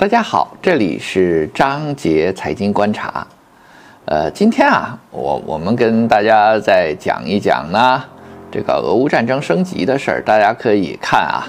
大家好，这里是张杰财经观察。呃，今天啊，我我们跟大家再讲一讲呢，这个俄乌战争升级的事儿。大家可以看啊。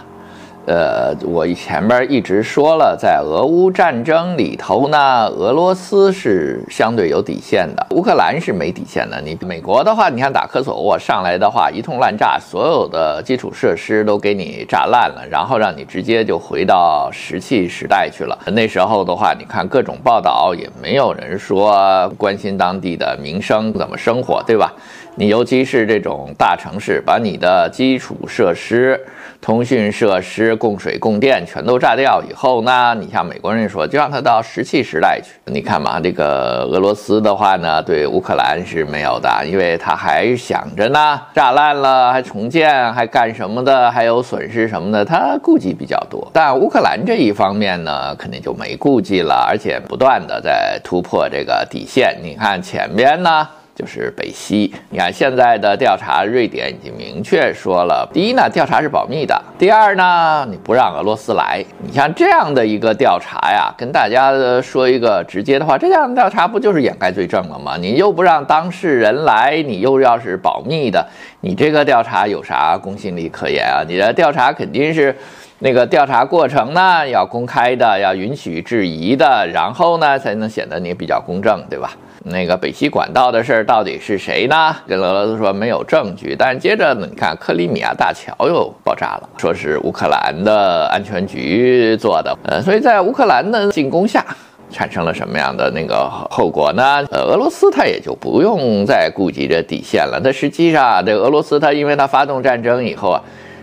呃，我前面一直说了，在俄乌战争里头呢，俄罗斯是相对有底线的，乌克兰是没底线的。你美国的话，你看打科索沃上来的话，一通乱炸，所有的基础设施都给你炸烂了，然后让你直接就回到石器时代去了。那时候的话，你看各种报道，也没有人说关心当地的民生怎么生活，对吧？你尤其是这种大城市，把你的基础设施、通讯设施、供水供电全都炸掉以后呢，你像美国人说，就让他到石器时代去。你看嘛，这个俄罗斯的话呢，对乌克兰是没有的，因为他还想着呢，炸烂了还重建，还干什么的，还有损失什么的，他顾忌比较多。但乌克兰这一方面呢，肯定就没顾忌了，而且不断的在突破这个底线。你看前边呢。就是北溪，你看现在的调查，瑞典已经明确说了，第一呢，调查是保密的；第二呢，你不让俄罗斯来。你像这样的一个调查呀，跟大家说一个直接的话，这样的调查不就是掩盖罪证了吗？你又不让当事人来，你又要是保密的，你这个调查有啥公信力可言啊？你的调查肯定是那个调查过程呢要公开的，要允许质疑的，然后呢才能显得你比较公正，对吧？那个北溪管道的事儿到底是谁呢？跟俄罗斯说没有证据，但是接着呢，你看克里米亚大桥又爆炸了，说是乌克兰的安全局做的。呃，所以在乌克兰的进攻下，产生了什么样的那个后果呢？呃，俄罗斯他也就不用再顾及这底线了。它实际上，这俄罗斯它因为它发动战争以后啊，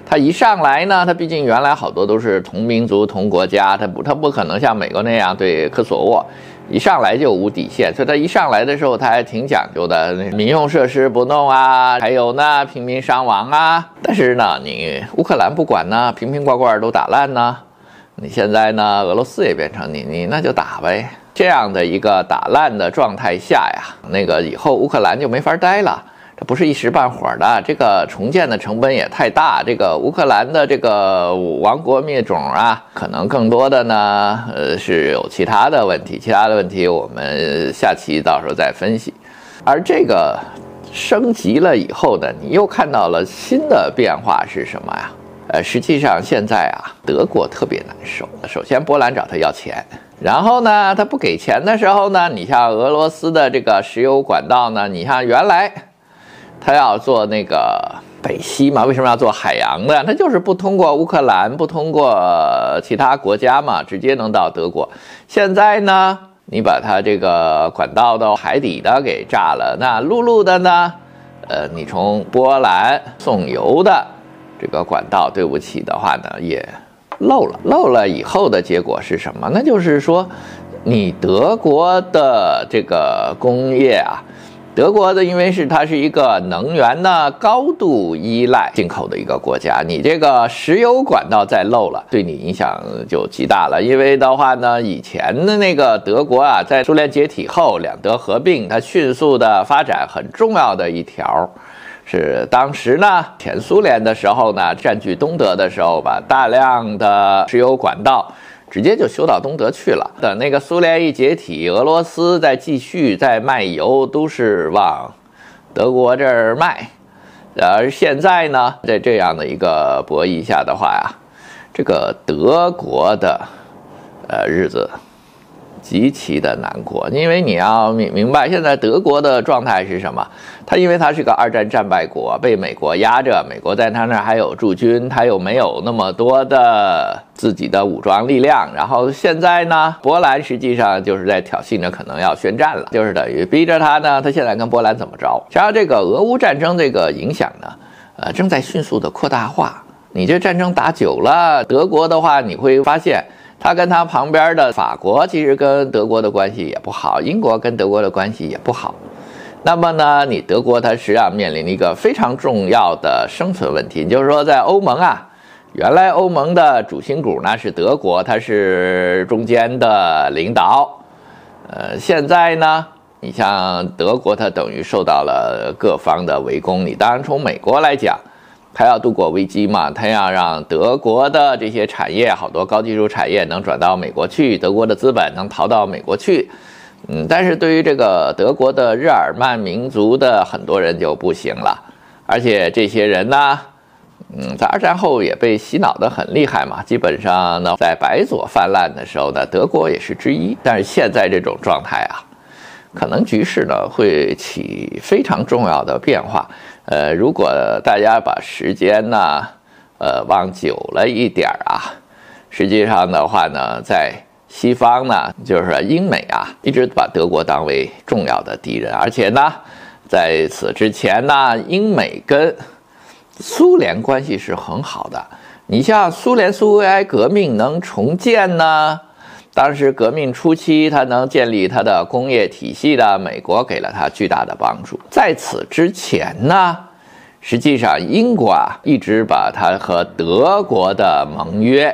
他一上来呢，他毕竟原来好多都是同民族同国家，他不他不可能像美国那样对科索沃。一上来就无底线，所以他一上来的时候他还挺讲究的，民用设施不弄啊，还有呢平民伤亡啊。但是呢，你乌克兰不管呢，瓶瓶罐罐都打烂呢。你现在呢，俄罗斯也变成你你那就打呗。这样的一个打烂的状态下呀，那个以后乌克兰就没法待了。它不是一时半会儿的，这个重建的成本也太大。这个乌克兰的这个亡国灭种啊，可能更多的呢，呃，是有其他的问题。其他的问题我们下期到时候再分析。而这个升级了以后呢，你又看到了新的变化是什么呀？呃，实际上现在啊，德国特别难受。首先，波兰找他要钱，然后呢，他不给钱的时候呢，你像俄罗斯的这个石油管道呢，你像原来。他要做那个北溪嘛？为什么要做海洋的？他就是不通过乌克兰，不通过其他国家嘛，直接能到德国。现在呢，你把它这个管道到海底的给炸了，那陆路的呢？呃，你从波兰送油的这个管道，对不起的话呢，也漏了。漏了以后的结果是什么？那就是说，你德国的这个工业啊。德国的，因为是它是一个能源呢高度依赖进口的一个国家，你这个石油管道再漏了，对你影响就极大了。因为的话呢，以前的那个德国啊，在苏联解体后，两德合并，它迅速的发展很重要的一条，是当时呢前苏联的时候呢占据东德的时候，吧大量的石油管道。直接就修到东德去了。等那个苏联一解体，俄罗斯再继续再卖油，都是往德国这儿卖。而现在呢，在这样的一个博弈下的话呀，这个德国的呃日子。极其的难过，因为你要明明白，现在德国的状态是什么？他因为他是个二战战败国，被美国压着，美国在他那儿还有驻军，他又没有那么多的自己的武装力量。然后现在呢，波兰实际上就是在挑衅着，可能要宣战了，就是等于逼着他呢。他现在跟波兰怎么着？实际上，这个俄乌战争这个影响呢，呃，正在迅速的扩大化。你这战争打久了，德国的话，你会发现。他跟他旁边的法国其实跟德国的关系也不好，英国跟德国的关系也不好。那么呢，你德国它实际上面临一个非常重要的生存问题，就是说在欧盟啊，原来欧盟的主心骨呢是德国，它是中间的领导。呃，现在呢，你像德国，它等于受到了各方的围攻。你当然从美国来讲。他要度过危机嘛，他要让德国的这些产业，好多高技术产业能转到美国去，德国的资本能逃到美国去。嗯，但是对于这个德国的日耳曼民族的很多人就不行了，而且这些人呢，嗯，在二战后也被洗脑的很厉害嘛。基本上呢，在白左泛滥的时候呢，德国也是之一。但是现在这种状态啊，可能局势呢会起非常重要的变化。呃，如果大家把时间呢，呃，往久了一点儿啊，实际上的话呢，在西方呢，就是英美啊，一直把德国当为重要的敌人，而且呢，在此之前呢，英美跟苏联关系是很好的。你像苏联苏维埃革命能重建呢，当时革命初期，它能建立它的工业体系的，美国给了它巨大的帮助。在此之前呢，实际上英国啊，一直把它和德国的盟约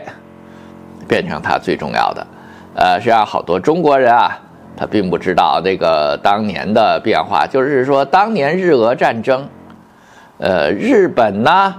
变成它最重要的。呃，实际上好多中国人啊，他并不知道这个当年的变化，就是说当年日俄战争，呃，日本呢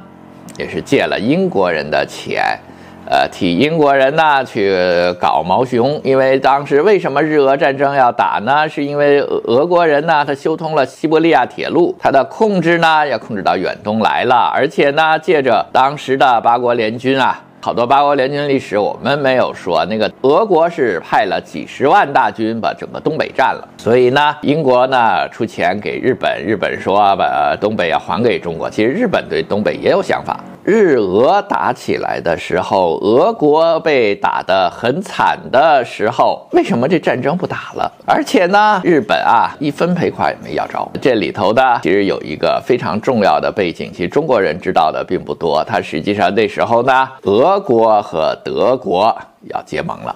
也是借了英国人的钱，呃，替英国人呢去搞毛熊。因为当时为什么日俄战争要打呢？是因为俄国人呢他修通了西伯利亚铁路，他的控制呢要控制到远东来了，而且呢借着当时的八国联军啊。好多八国联军历史我们没有说，那个俄国是派了几十万大军把整个东北占了，所以呢，英国呢出钱给日本，日本说把东北要还给中国。其实日本对东北也有想法。日俄打起来的时候，俄国被打得很惨的时候，为什么这战争不打了？而且呢，日本啊一分赔款也没要着。这里头的其实有一个非常重要的背景，其实中国人知道的并不多。它实际上那时候呢，俄国和德国要结盟了，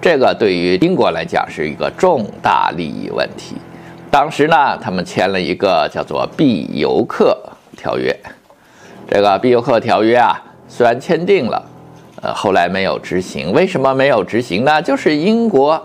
这个对于英国来讲是一个重大利益问题。当时呢，他们签了一个叫做必游克条约。这个必游克条约啊，虽然签订了，呃，后来没有执行。为什么没有执行呢？就是英国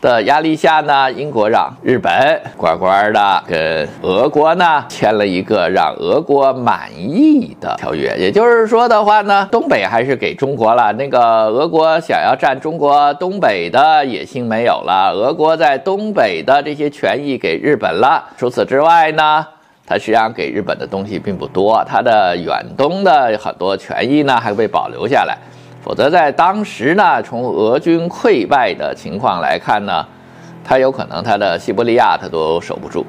的压力下呢，英国让日本乖乖的跟俄国呢签了一个让俄国满意的条约。也就是说的话呢，东北还是给中国了。那个俄国想要占中国东北的野心没有了，俄国在东北的这些权益给日本了。除此之外呢？它实际上给日本的东西并不多，它的远东的很多权益呢还被保留下来，否则在当时呢，从俄军溃败的情况来看呢，它有可能它的西伯利亚它都守不住。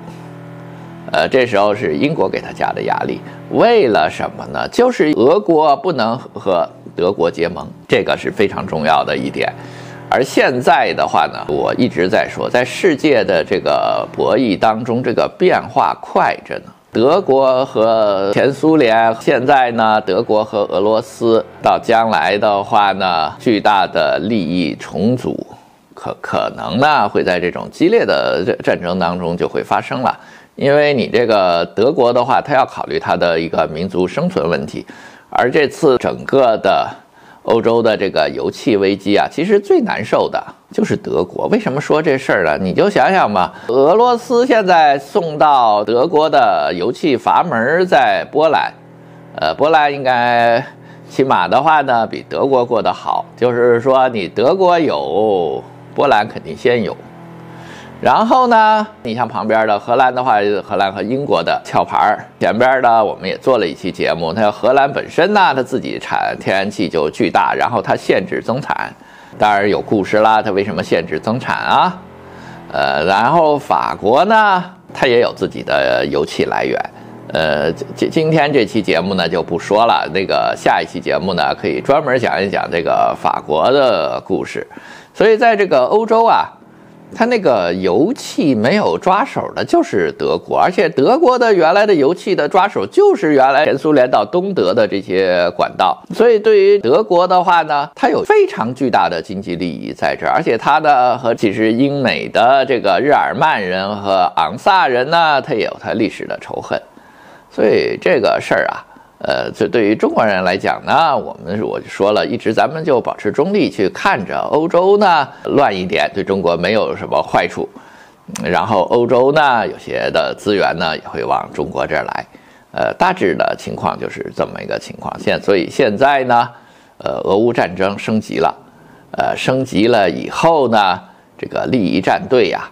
呃，这时候是英国给他加的压力，为了什么呢？就是俄国不能和德国结盟，这个是非常重要的一点。而现在的话呢，我一直在说，在世界的这个博弈当中，这个变化快着呢。德国和前苏联，现在呢，德国和俄罗斯，到将来的话呢，巨大的利益重组，可可能呢，会在这种激烈的战争当中就会发生了。因为你这个德国的话，他要考虑他的一个民族生存问题，而这次整个的。欧洲的这个油气危机啊，其实最难受的就是德国。为什么说这事儿呢？你就想想吧，俄罗斯现在送到德国的油气阀门在波兰，呃，波兰应该起码的话呢，比德国过得好。就是说，你德国有，波兰肯定先有。然后呢，你像旁边的荷兰的话，荷兰和英国的壳牌。前边的我们也做了一期节目，它荷兰本身呢，它自己产天然气就巨大，然后它限制增产，当然有故事啦，它为什么限制增产啊？呃，然后法国呢，它也有自己的油气来源。呃，今今天这期节目呢就不说了，那个下一期节目呢可以专门讲一讲这个法国的故事。所以在这个欧洲啊。它那个油气没有抓手的，就是德国，而且德国的原来的油气的抓手就是原来前苏联到东德的这些管道，所以对于德国的话呢，它有非常巨大的经济利益在这儿，而且它的和其实英美的这个日耳曼人和昂萨人呢，它也有它历史的仇恨，所以这个事儿啊。呃，这对于中国人来讲呢，我们我就说了一直咱们就保持中立去看着欧洲呢乱一点，对中国没有什么坏处。然后欧洲呢有些的资源呢也会往中国这儿来，呃，大致的情况就是这么一个情况。现所以现在呢，呃，俄乌战争升级了，呃，升级了以后呢，这个利益战队呀，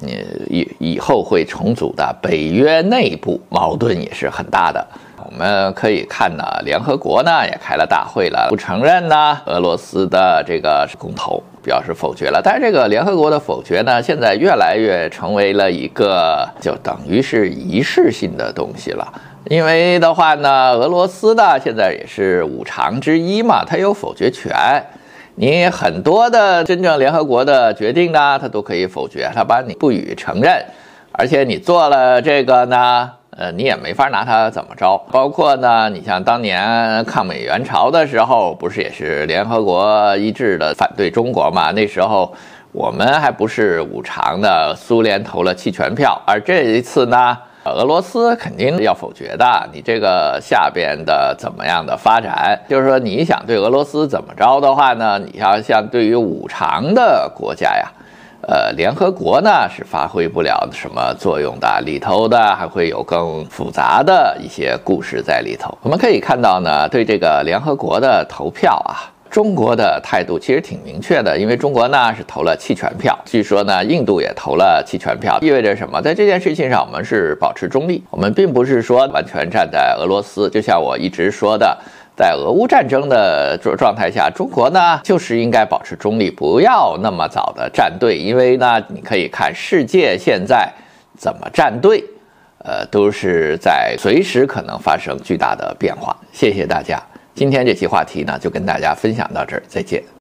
你以以后会重组的，北约内部矛盾也是很大的。我们可以看呢，联合国呢也开了大会了，不承认呢俄罗斯的这个公投，表示否决了。但是这个联合国的否决呢，现在越来越成为了一个就等于是仪式性的东西了。因为的话呢，俄罗斯呢现在也是五常之一嘛，它有否决权。你很多的真正联合国的决定呢，他都可以否决，他把你不予承认，而且你做了这个呢。呃，你也没法拿他怎么着。包括呢，你像当年抗美援朝的时候，不是也是联合国一致的反对中国嘛？那时候我们还不是五常的，苏联投了弃权票。而这一次呢，俄罗斯肯定要否决的。你这个下边的怎么样的发展？就是说，你想对俄罗斯怎么着的话呢？你要像对于五常的国家呀。呃，联合国呢是发挥不了什么作用的，里头的还会有更复杂的一些故事在里头。我们可以看到呢，对这个联合国的投票啊，中国的态度其实挺明确的，因为中国呢是投了弃权票，据说呢印度也投了弃权票，意味着什么？在这件事情上，我们是保持中立，我们并不是说完全站在俄罗斯，就像我一直说的。在俄乌战争的状状态下，中国呢就是应该保持中立，不要那么早的站队，因为呢，你可以看世界现在怎么站队，呃，都是在随时可能发生巨大的变化。谢谢大家，今天这期话题呢就跟大家分享到这儿，再见。